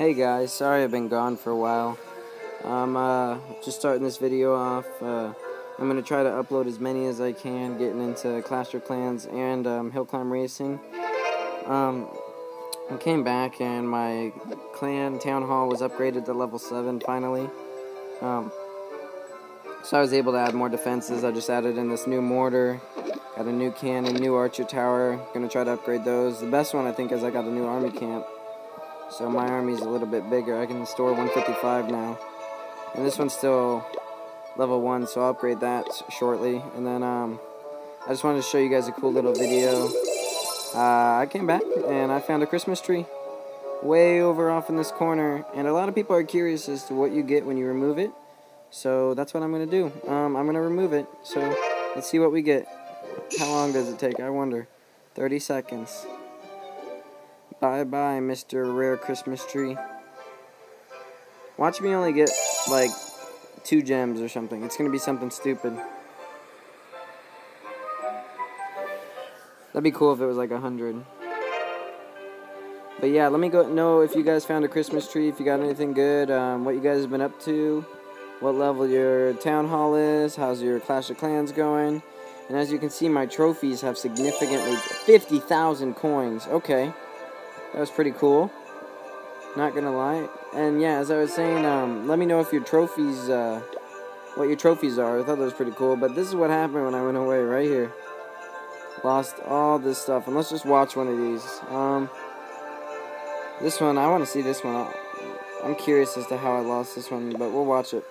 Hey guys, sorry I've been gone for a while. I'm uh, just starting this video off. Uh, I'm going to try to upload as many as I can, getting into of Clans and um, Hill Climb Racing. Um, I came back and my clan town hall was upgraded to level 7 finally. Um, so I was able to add more defenses. I just added in this new mortar, got a new cannon, new archer tower. Gonna try to upgrade those. The best one I think is I got a new army camp. So my army's a little bit bigger. I can store 155 now. And this one's still level 1, so I'll upgrade that shortly. And then um, I just wanted to show you guys a cool little video. Uh, I came back and I found a Christmas tree way over off in this corner. And a lot of people are curious as to what you get when you remove it. So that's what I'm going to do. Um, I'm going to remove it. So let's see what we get. How long does it take? I wonder. 30 seconds. Bye-bye, Mr. Rare Christmas Tree. Watch me only get, like, two gems or something. It's to be something stupid. That'd be cool if it was like a hundred. But yeah, let me go know if you guys found a Christmas tree, if you got anything good, um, what you guys have been up to, what level your town hall is, how's your Clash of Clans going. And as you can see, my trophies have significantly 50,000 coins. Okay, that was pretty cool. Not gonna lie. And yeah, as I was saying, um, let me know if your trophies, uh, what your trophies are. I thought that was pretty cool. But this is what happened when I went away, right here. Lost all this stuff. And let's just watch one of these. Um, this one, I want to see this one. I'm curious as to how I lost this one, but we'll watch it.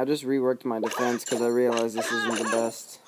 I just reworked my defense because I realized this isn't the best.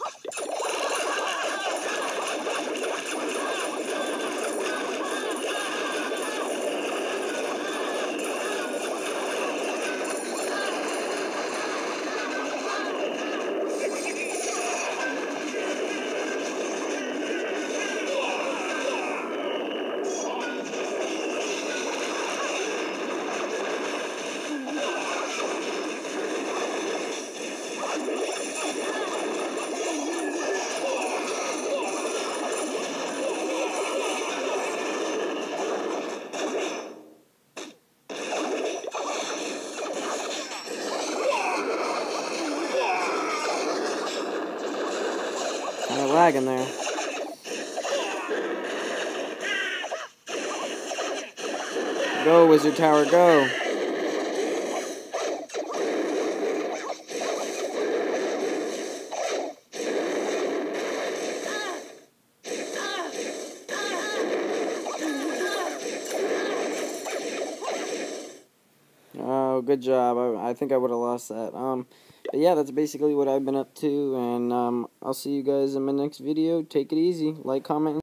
Lagging there. Go, Wizard Tower, go. Oh, good job. I, I think I would have lost that. Um, but yeah, that's basically what I've been up to, and um, I'll see you guys in my next video. Take it easy. Like, comment,